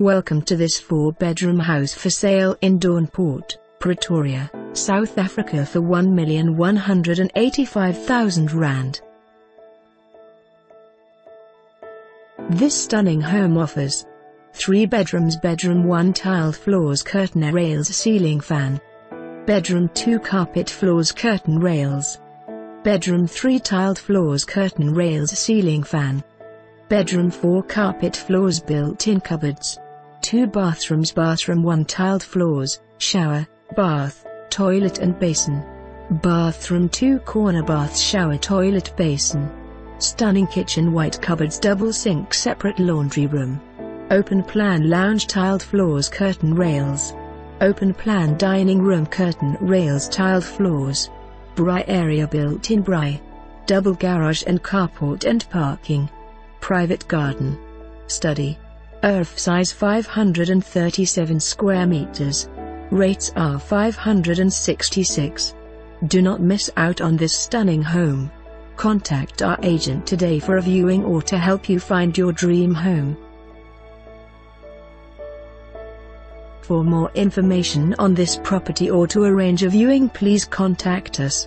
Welcome to this four-bedroom house for sale in Doornpoort, Pretoria, South Africa for R1,185,000. This stunning home offers 3 bedrooms bedroom 1 tiled floors curtain rails ceiling fan bedroom 2 carpet floors curtain rails bedroom 3 tiled floors curtain rails ceiling fan bedroom 4 carpet floors built-in cupboards 2 bathrooms bathroom 1 tiled floors, shower, bath, toilet and basin. Bathroom 2 corner bath shower toilet basin. Stunning kitchen white cupboards double sink separate laundry room. Open plan lounge tiled floors curtain rails. Open plan dining room curtain rails tiled floors. Braai area built-in braai. Double garage and carport and parking. Private garden. Study. Erf size 537 square meters. Rates are 566. Do not miss out on this stunning home. Contact our agent today for a viewing or to help you find your dream home. For more information on this property or to arrange a viewing please contact us.